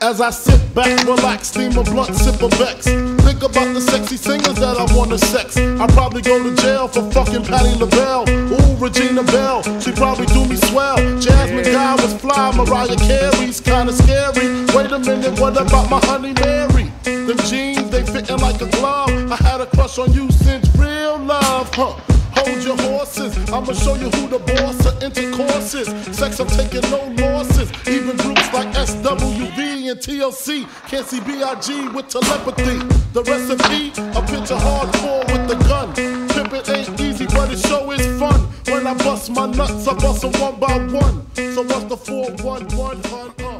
As I sit back, relax, steam a blunt, sip a Becks. Think about the sexy singers that I wanna sex. I probably go to jail for fucking Patti LaBelle. Ooh, Regina Belle, she probably do me swell. Jasmine Guy was fly, Mariah Carey's kinda scary. Wait a minute, what about my honey Mary? Them jeans, they fitting like a glove. I had a crush on you since real love, huh? Hold your horses, I'ma show you who the boss of intercourse is. Sex, I'm taking no losses. And TLC can't see B.I.G. with telepathy. The recipe, a picture hardcore with the gun. Pimpin' ain't easy, but it show is fun. When I bust my nuts, I bust them one by one. So what's the 411, hun? Uh.